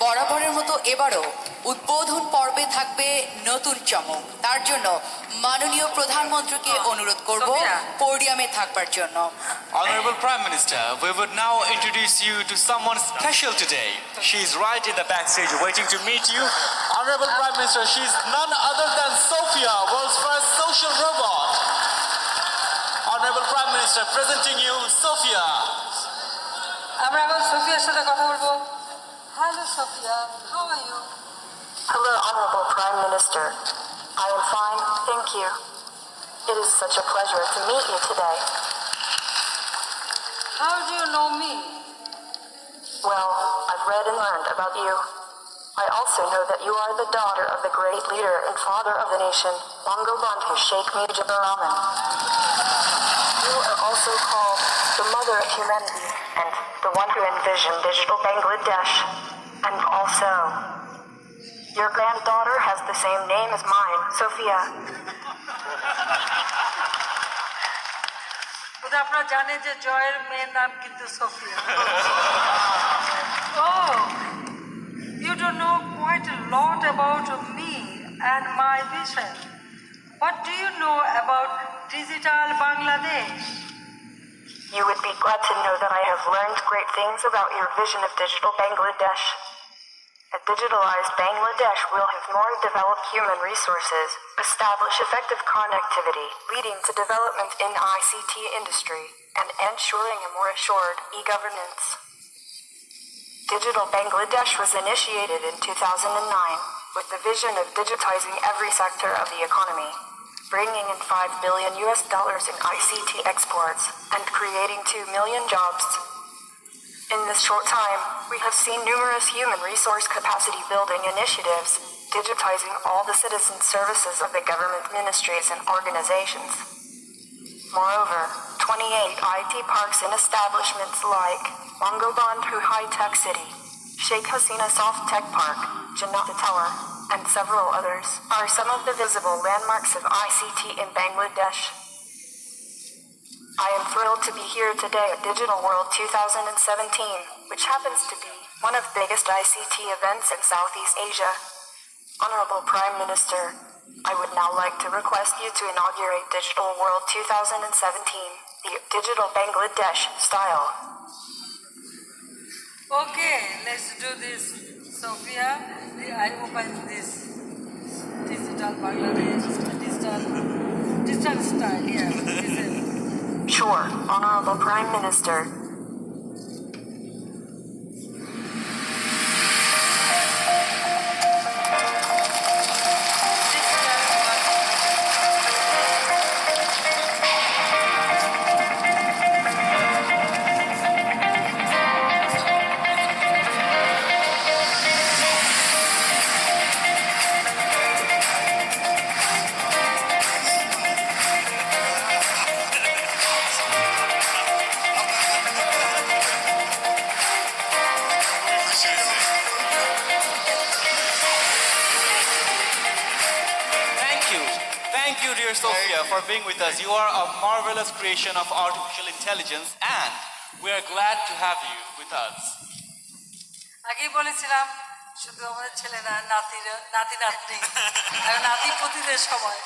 বরাবরের মতো এবারও উদ্বোধন পর্বে থাকবে নতুন চমক। তার জন্য মাননীয় প্রধানমন্ত্রীকে অনুরোধ করব পোডিয়ামে থাকবার জন্য। Honourable prime minister we would now introduce you to someone special today she is right in the back stage waiting to meet you honourable prime minister she is none other than Sophia world's first social robot honourable prime minister presenting you Sophia আমরা এখন সোফিয়ার সাথে কথা বলবো hello Sophia how are you Hello, Honorable Prime Minister. I am fine, thank you. It is such a pleasure to meet you today. How do you know me Well, I've read and learned about you. I also know that you are the daughter of the great leader and father of the nation, Bangabandhu Sheikh Mujibur Rahman. You are also called the mother of humanity and the one who envisioned digital Bangladesh. And also, your granddaughter has the same name as mine, Sophia. বোধহয় আপনারা জানেন যে জয়ের মেয়ের নাম কিন্তু Sophia O you don't know quite a lot about me and my vision. What do you know about digital Bangladesh? You would be glad to know that I have learned great things about your vision of digital Bangladesh. A digitalized Bangladesh will have more developed human resources, establish effective connectivity, leading to development in ICT industry, and ensuring a more assured e-governance. Digital Bangladesh was initiated in 2009 with the vision of digitizing every sector of the economy, bringing in 5 billion US dollars in ICT exports and creating 2 million jobs. In this short time, we have seen numerous human resource capacity building initiatives, digitizing all the citizen services of the government ministries and organizations. Moreover, 28 IT parks and establishments like Bangabandhu High Tech City, Sheikh Hasina Soft Tech Park, Janata Tower, and several others are some of the visible landmarks of ICT in Bangladesh. I am thrilled to be here today at Digital World 2017, which happens to be one of the biggest ICT events in Southeast Asia. Honorable Prime Minister, I would now like to request you to inaugurate Digital World 2017, the Digital Bangladesh style. Okay, let's do this. Sophia, I open this digital Bangladesh, digital, digital style, digital. Sure, uh, Honorable Prime Minister. Sophia, for being with us. You are a marvelous creation of artificial intelligence, and we are glad to have you with us. আগেই বলেছিলাম শুধু আমাদের ছেলে না নাতির নাতি নাতনি আর নাতি পতিদের সময়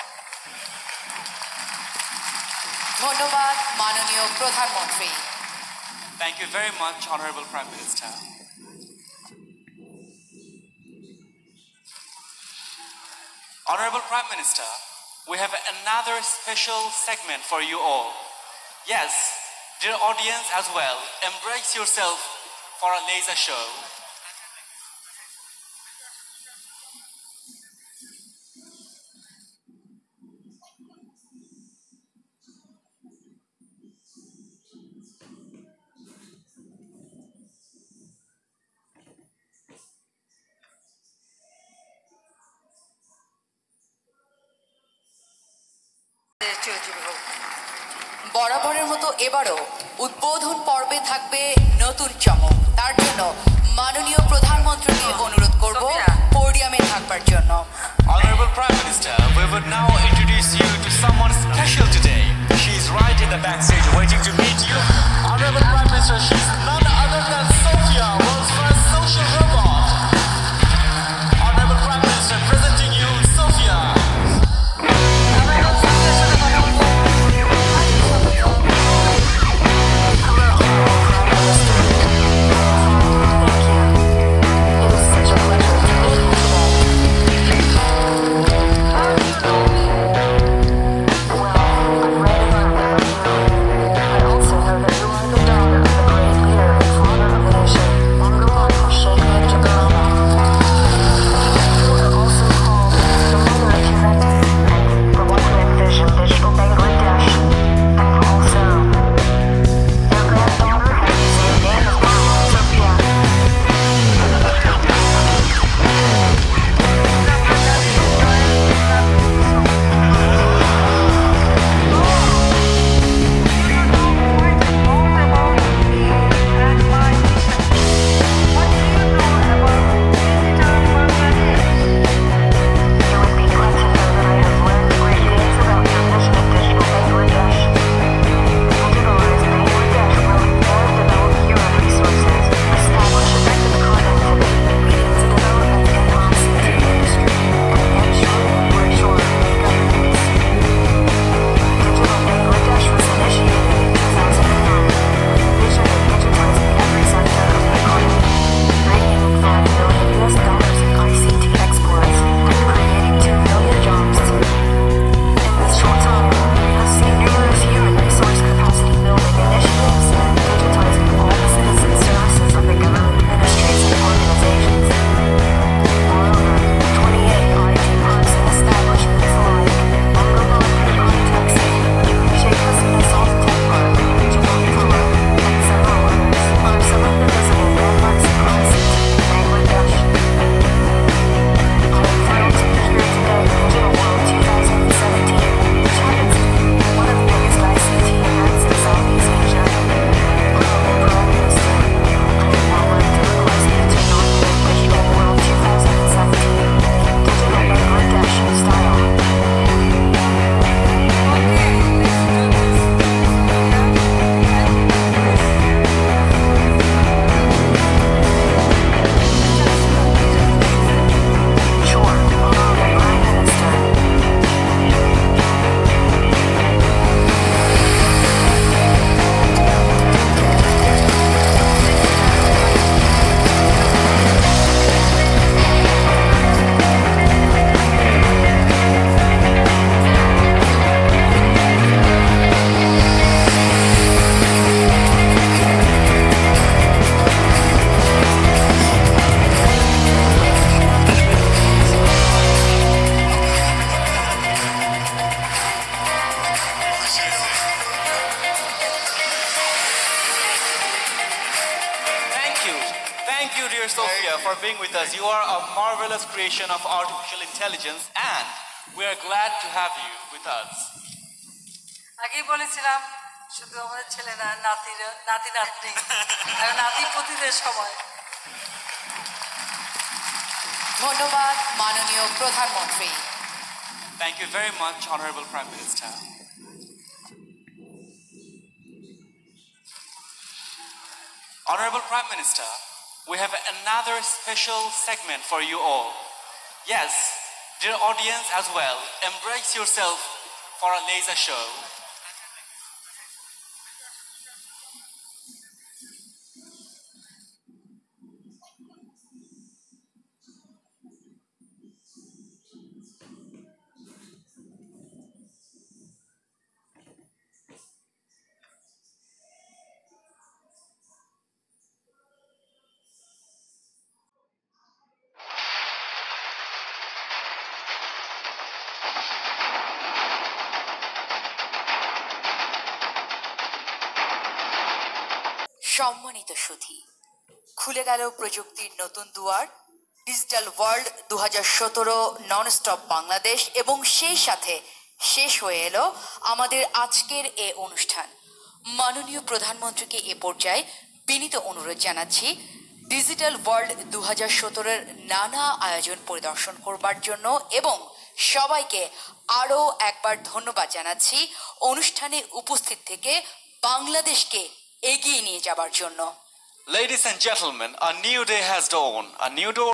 ধন্যবাদ মাননীয় প্রধানমন্ত্রী Thank you very much, Honorable Prime Minister. Honorable Prime Minister, we have another special segment for you all. Yes, dear audience as well, embrace yourself for a laser show. চিরজীবী হোক বরাবরের মতো এবারও উদ্বোধন পর্বে থাকবে নতুন চমক তার জন্য মাননীয় প্রধানমন্ত্রীকে অনুরোধ করব পোডিয়ামে থাকবার জন্য Honorable Prime Minister, we would now introduce you to someone special today. She's right in the backstage waiting to meet you. Honorable Prime Minister, she's none other than Sophia, Sophia, for being with us. You are a marvelous creation of artificial intelligence, and we are glad to have you with us. আগেই বলেছিলাম শুধু আমাদের ছেলে না নাতির নাতি নাতনি আর নাতি পুতিদের সময় ধন্যবাদ মাননীয় প্রধানমন্ত্রী Thank you very much, Honorable Prime Minister. Honorable Prime Minister, we have another special segment for you all. Yes, dear audience as well, embrace yourself for a laser show. সম্মানিত সুধী খুলে গেল প্রযুক্তির নতুন দুয়ার, ডিজিটাল ওয়ার্ল্ড দু হাজার সতেরো non stop Bangladesh এবং সেই সাথে শেষ হয়ে এলো আমাদের আজকের এ অনুষ্ঠান। মাননীয় প্রধানমন্ত্রীকে এ পর্যায়ে বিনীত অনুরোধ জানাচ্ছি, ডিজিটাল ওয়ার্ল্ড দু হাজার সতেরোর নানা আয়োজন পরিদর্শন করবার জন্য এবং সবাইকে আরও একবার ধন্যবাদ জানাচ্ছি। অনুষ্ঠানে উপস্থিত থেকে বাংলাদেশকে এগিয়ে নিয়ে যাবার জন্য Ladies and gentlemen, a new day has dawned. A new door